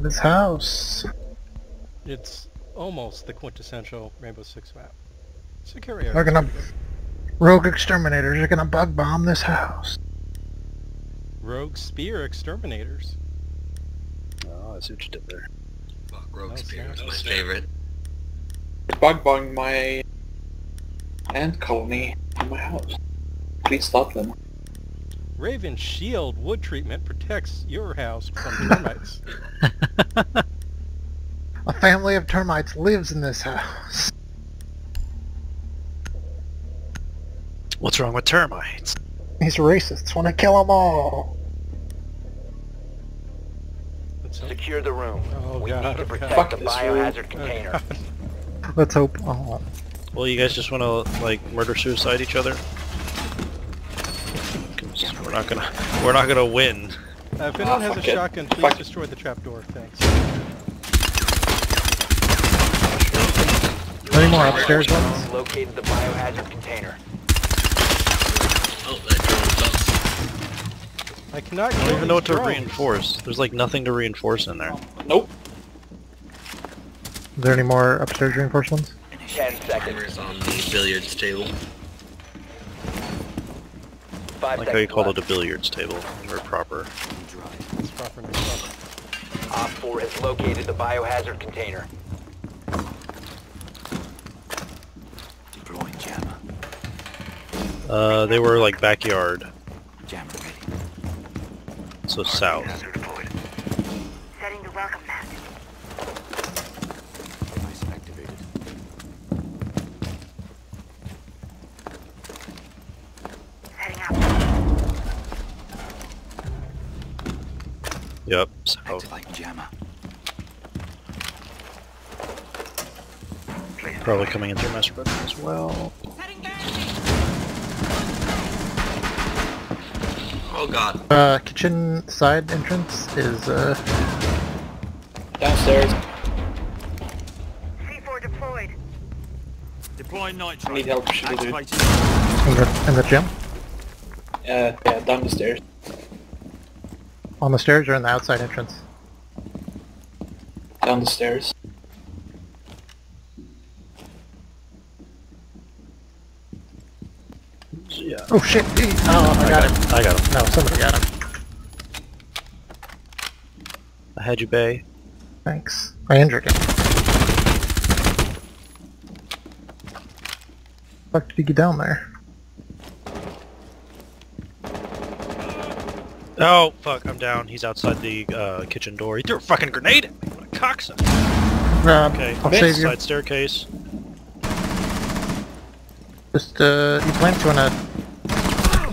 of his house. It's almost the quintessential Rainbow Six map. Secure area. They're gonna rogue exterminators are gonna bug bomb this house. Rogue Spear Exterminators. Oh, I see what you did there. Fuck, Rogue Nice, Spear is nice. my favorite. bug bong my ant colony in my house. Please stop them. Raven Shield wood treatment protects your house from termites. A family of termites lives in this house. What's wrong with termites? These racists want to kill them all. Let's hope- Secure the room. Oh we god. need to oh, protect god. Fuck the biohazard Oh, container. Let's hope. Oh, Well, you guys just want to like murder suicide each other? 'Cause We're not gonna. We're not gonna win. Uh, if anyone Ah, has a it. shotgun, please Fuck. destroy the trapdoor. Thanks. any more upstairs ones? Located the biohazard container. Oh, that drone's up. I cannot I don't even know what these to reinforce. There's like nothing to reinforce in there. Nope. Is there any more upstairs reinforcements? Ten seconds. On the billiards table. Five Like how you call called it a billiards table. Or proper. It's proper, no proper. Op 4 has located the biohazard container. Deploying jammer. Uh, they were like backyard. Jammer ready. So south. Deployed. Setting the welcome mat. Device activated. Setting up. Yep. South. Activate jammer. Probably coming in through master bedroom as well. Oh god. Uh, kitchen side entrance is, uh, Downstairs. C4 deployed. Deploying I need help shooting. dude. Activating. in the, in the gym. Uh, yeah, down the stairs. On the stairs or in the outside entrance? Down the stairs. Yeah. Oh shit! Oh, I got him. I got him. No, somebody got him. I had you, Bay. Thanks. I injured him. Fuck did he get down there? Oh, fuck, I'm down. He's outside the uh, kitchen door. He threw a fucking grenade at me. What a cocksucker. Uh, Okay, I'll save you. side staircase. Just, uh, you plan to wanna...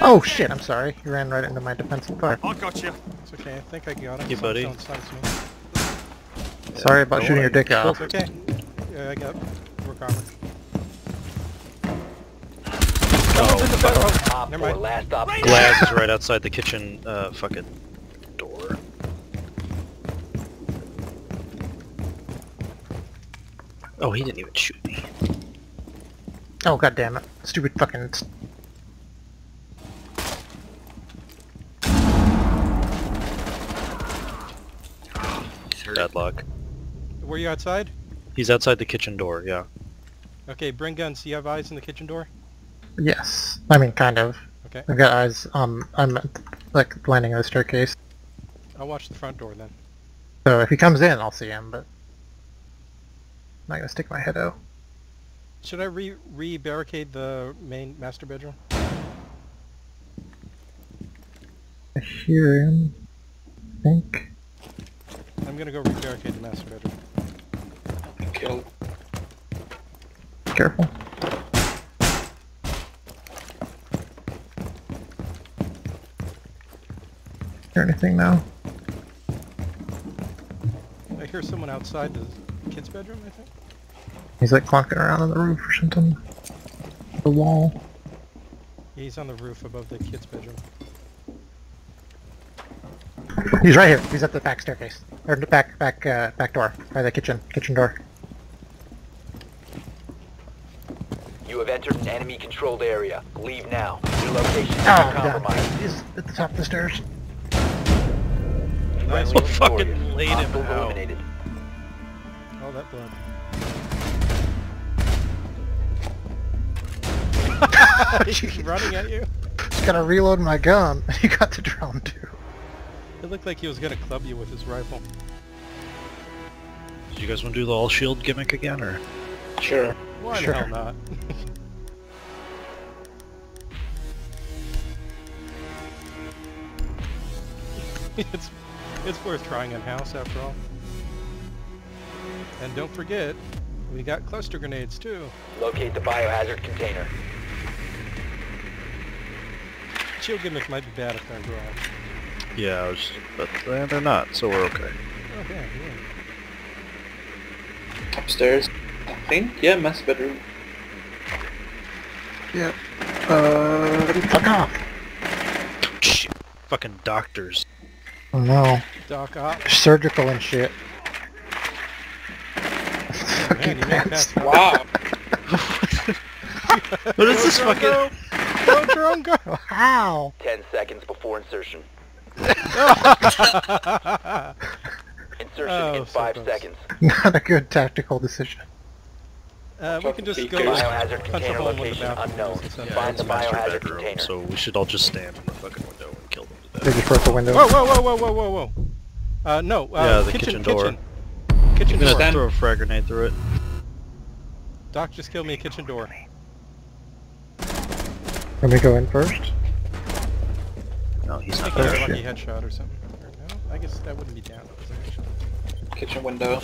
Oh shit, I'm sorry. You ran right into my defensive fire. I got you. It's okay. I think I got him. Hey, buddy. Someone sounds me. Sorry about Don't shooting your dick off. It's okay. Yeah, I got work armor. Oh, Op Never mind. last op. glass is right outside the kitchen uh, fucking door. Oh, he didn't even shoot me. Oh god damn it. Stupid fucking... s- He's hurt. Bad luck. Were you outside? He's outside the kitchen door, yeah. Okay, bring guns. Do you have eyes in the kitchen door? Yes. I mean, kind of. Okay. I've got eyes on... I'm, like, landing on the staircase. I'll watch the front door then. So if he comes in, I'll see him, but... I'm not gonna stick my head out. Should I re re barricade the main master bedroom? I hear him. I think. I'm gonna go re barricade the master bedroom. Kill. Careful. Hear anything now? I hear someone outside the kid's bedroom. I think. He's like clunking around on the roof or something. The wall. Yeah, He's on the roof above the kid's bedroom. He's right here. He's at the back staircase. Or the back, back, uh, back door. By the kitchen. Kitchen door. You have entered an enemy controlled area. Leave now. Your location is Oh, compromised. He's at the top of the stairs. Nice Friendly one. Fucking laid him Hostiles out. eliminated. Oh, that blood. He's running at you. Just gotta reload my gun. You got the drone too. It looked like he was gonna club you with his rifle. Do you guys want to do the all shield gimmick again, or? Sure. Why Sure. the hell not? it's it's worth trying in house after all. And don't forget, we got cluster grenades too. Locate the biohazard container. Shield gimmicks might be bad if they're in garage. Yeah, I was, but they're not, so we're okay. Oh yeah, yeah. Upstairs. I think. Yeah, master bedroom. Yeah. Uh, fuck off. Shit. Fucking doctors. Oh no. Doc Ock. Surgical and shit. Oh, man, you made it past that. Wow. What is this Go, fucking? Go, drone, go! How? Ten seconds before insertion. Insertion Oh, in five close. seconds. Not a good tactical decision. Uh, we can just go Biohazard punch a container hole in the location unknown. Yeah, Find the biohazard bedroom, container. so we should all just stand in the fucking window and kill them to They just broke the window. Whoa, whoa, whoa, whoa, whoa, whoa, whoa, whoa! Uh, no, uh, Yeah, the kitchen, kitchen door. kitchen. Kitchen I'm gonna door. Stand- throw a frag grenade through it. Doc just killed me a kitchen door. Let me go in first. No, he's I not think a there. lucky headshot or something. Or no, I guess that wouldn't be down. That was. Kitchen window.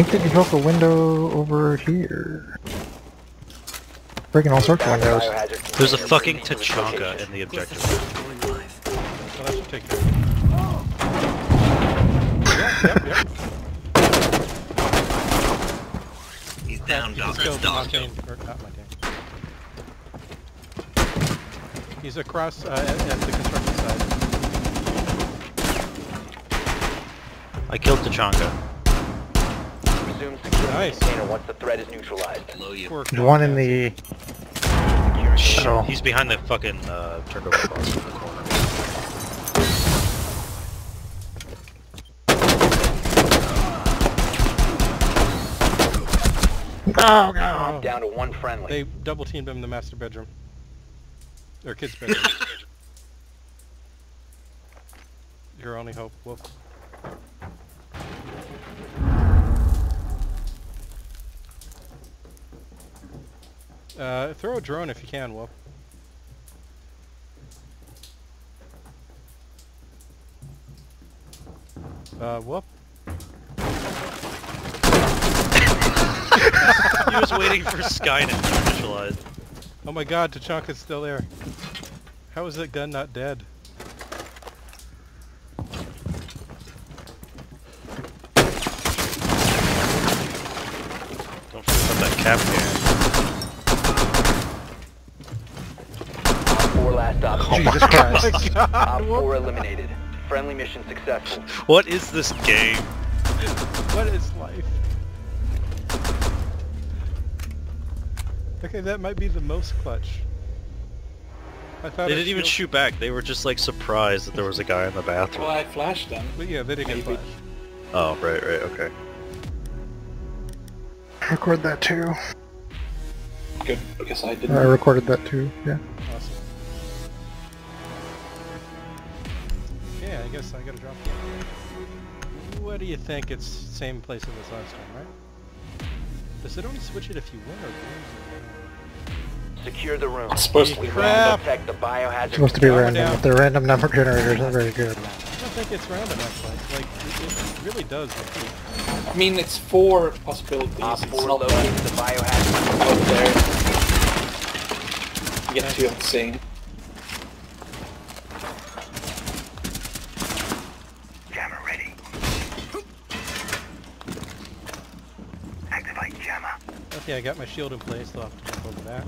Think that you broke a window over here. Breaking all sorts of windows. There's a fucking Proceed to its Tachanka in the objective. Well, that should take care of it. Yep, yep, yep. He's down, He Doc. just That's killed Doc. Or not Montagne. He's across uh, at, at the construction site. I killed Tachanka. Resume securing Nice. the container once the threat is neutralized. Below you. The one in the... Shit, Oh. he's behind the fucking uh, turned box in the corner. Oh god! Oh, Down to one friendly. they double teamed him in the master bedroom. Or kid's bedroom. Your only hope, Wolf. Uh, throw a drone if you can, Wolf. Uh, Wolf? he was waiting for Skynet to initialize. Oh my god, Tachanka's still there. How is that gun not dead? Don't forget about that cap can. Op four last op. Oh Jesus Christ. Oh God, Op four eliminated. Friendly mission successful. What is this game? what is life? Okay, that might be the most clutch. I thought They didn't even shoot back. They were just like surprised that there was a guy in the bathroom. Well, bathroom. I flashed them. But yeah, they didn't get flashed. Oh, right, right, okay. Record that too. Good, because I didn't. I recorded that too, yeah. Awesome. Guess I gotta drop it. What do you think? It's same place as was last time, right? Does it only switch it if you win or lose? Secure the room. It's supposed to We be must Crap. protect the biohazard. It's supposed to be random, down. but the random number generator isn't very good. I don't think it's random actually. Like, it, it really does repeat. I mean, it's four possibilities. Op It's four not located the biohazard. out there. You get two of the same. Jammer ready. Activate jammer. Okay, I got my shield in place. I'll have to jump over that.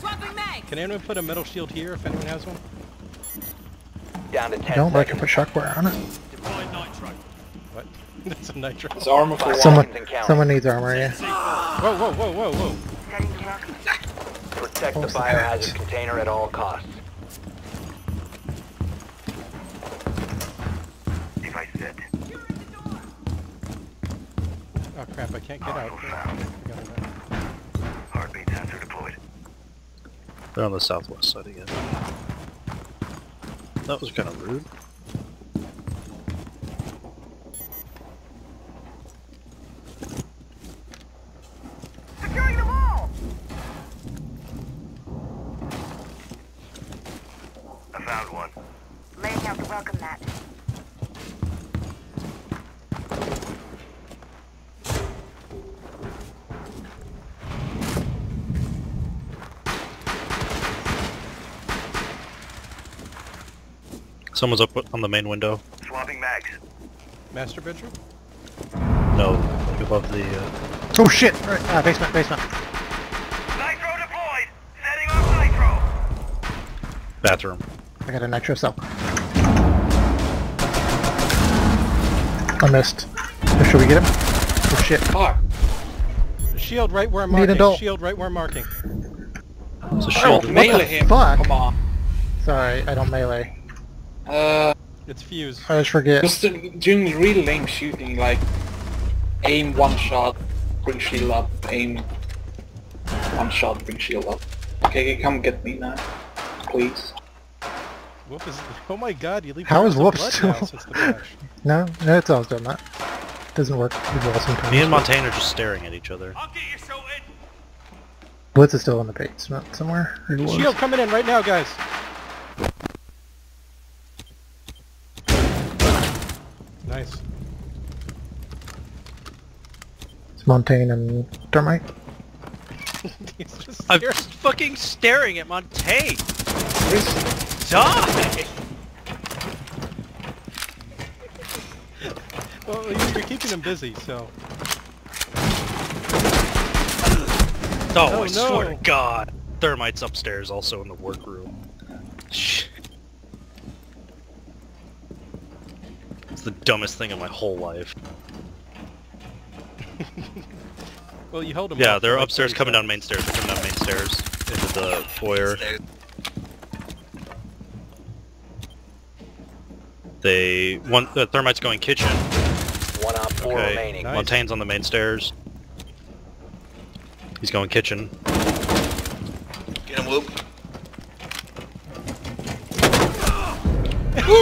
Swapping mag. Can anyone put a metal shield here if anyone has one? Down to ten Don't, but I can put shockware on it. Deploying knife. That's a nitro. It's armor for Someone, seconds and counting. someone needs armor, yeah. Whoa, whoa, whoa, whoa, whoa. Protect the biohazard container at all costs. Oh crap, I can't get out. I got. Heartbeat sensor deployed. They're on the southwest side again. That was kind of rude. Securing the wall! I found one. Laying out the welcome mat. Someone's up on the main window. Swapping mags. Master bedroom? No, like above the. Uh, Oh shit! Right, uh, basement, basement. Nitro deployed! Setting off nitro! bathroom. I got a nitro cell. I missed. Should we get him? Oh shit. Fuck. Shield right where I'm Need marking. adult. Shield right where I'm marking. It's a I shield. don't melee him. fuck? Come on. Sorry, I don't melee. Uh, It's fused. I just forget. just doing really lame shooting, like aim one shot, bring shield up, aim one shot, bring shield up. Okay, come get me now, please. Whoop is. Oh my god, you leave How is trails Whoop still- now the patch. No, no, it's always done that. Doesn't work as. Me and Montagne are just staring at each other. I'll get you sorted. Blitz is still in the basement somewhere. Or he was. Shield coming in right now, guys. Nice. It's Montagne and Termite. He's just I'm just fucking staring at Montagne. Chris, Die! Well, you- you're keeping him busy, so. Oh, Oh, I swear to God. Thermite's upstairs, also in the workroom. Shit. It's the dumbest thing in my whole life. Well, you held him. Yeah, off they're upstairs coming down main stairs. They're coming down main stairs into the foyer. They one the thermite's going kitchen. One op four Okay. remaining. Nice. Montagne's on the main stairs. He's going kitchen. Get him, Whoop. Hostiles eliminated. You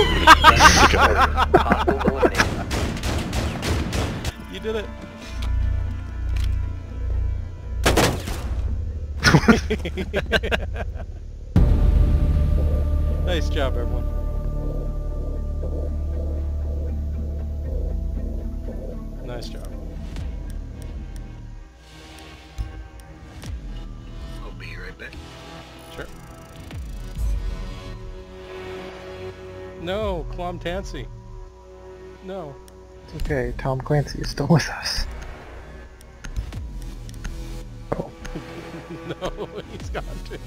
did it. nice job, everyone. Nice job. No, Clom Tansy. No. It's okay, Tom Clancy is still with us. Oh, no, he's gone too.